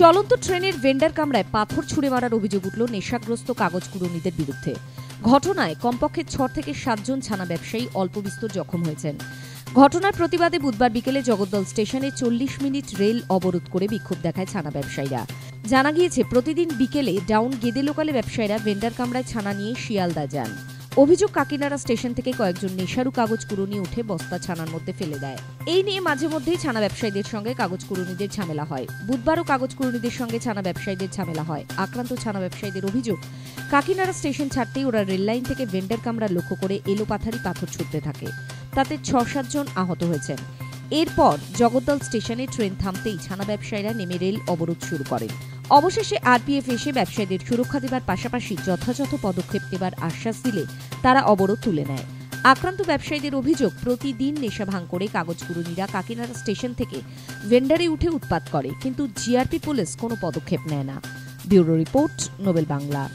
চলন্ত ট্রেনের ভেন্ডার কামরায় পাথর ছুঁড়ে মারার অভিযোগ উঠল নেশাগ্রস্ত কাগজ কুড়ুনিদের বিরুদ্ধে। ঘটনায় কমপক্ষে ছ থেকে সাতজন ছানা ব্যবসায়ী অল্প বিস্তর জখম হয়েছেন। ঘটনার প্রতিবাদে বুধবার বিকেলে জগদ্দল স্টেশনে চল্লিশ মিনিট রেল অবরোধ করে বিক্ষোভ দেখায় ছানা ব্যবসায়ীরা। জানা গিয়েছে, প্রতিদিন বিকেলে ডাউন গেদে লোকালে ব্যবসায়ীরা ভেন্ডার কামরায় ছানা নিয়ে শিয়ালদা যান। অভিযোগ কাকিনাড়া স্টেশন থেকে কয়েকজন নেশারু কাগজ কুড়ুনি উঠে বস্তা ছানার মধ্যে ফেলে দেয়। এই নিয়ে মাঝে মধ্যেই ছানা ব্যবসায়ীদের সঙ্গে কাগজ কুড়ুনিদের ঝামেলা হয়। বুধবারও কাগজ কুড়ুনিদের সঙ্গে ছানা ব্যবসায়ীদের ঝামেলা হয়। আক্রান্ত ছানা ব্যবসায়ীদের অভিযোগ, কাকিনাড়া স্টেশন ছাড়তেই ওরা রেললাইন থেকে ভেন্ডার কামরা লক্ষ্য করে এলোপাথারি পাথর ছুটতে থাকে। তাতে ছ সাতজন আহত হয়েছেন। এরপর জগদ্দল স্টেশনে ট্রেন থামতেই ছানা ব্যবসায়ীরা নেমে রেল অবরোধ শুরু করেন। অবশেষে আরপিএফ এসে ব্যবসায়ীদের সুরক্ষা দেবার পাশাপাশি যথাযথ পদক্ষেপ নেবার আশ্বাস দিলে তারা অবরোধ তুলে নেয়। আক্রান্ত ব্যবসায়ীদের অভিযোগ, প্রতিদিন নেশা ভাঙ করে কাগজ কুরুনিরা কাকিনাড়া স্টেশন থেকে ভেন্ডারে উঠে উৎপাত করে, কিন্তু জিআরপি পুলিশ কোনো পদক্ষেপ নেয় না। Bureau report, Nobel Bangla.